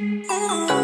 Ooh.